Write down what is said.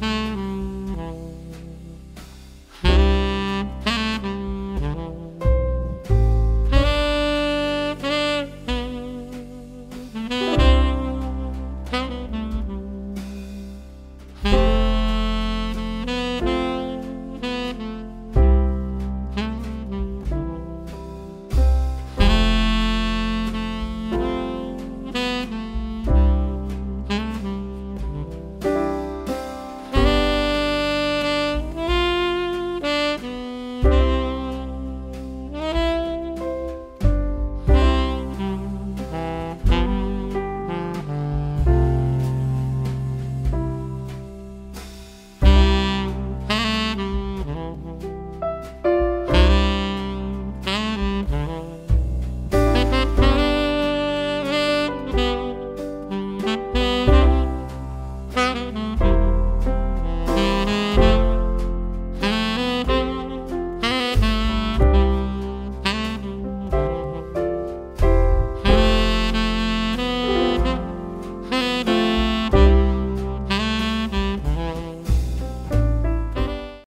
Música